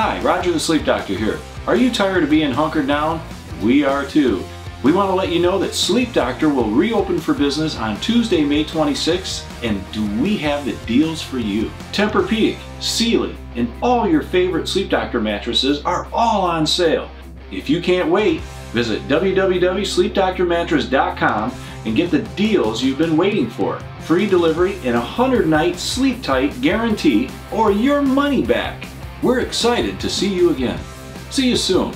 Hi, Roger the Sleep Doctor here. Are you tired of being hunkered down? We are too. We want to let you know that Sleep Doctor will reopen for business on Tuesday, May 26th, and do we have the deals for you? Tempur-Pedic, Sealy, and all your favorite Sleep Doctor mattresses are all on sale. If you can't wait, visit www.sleepdoctormattress.com and get the deals you've been waiting for. Free delivery and a 100 night sleep tight guarantee or your money back. We're excited to see you again. See you soon.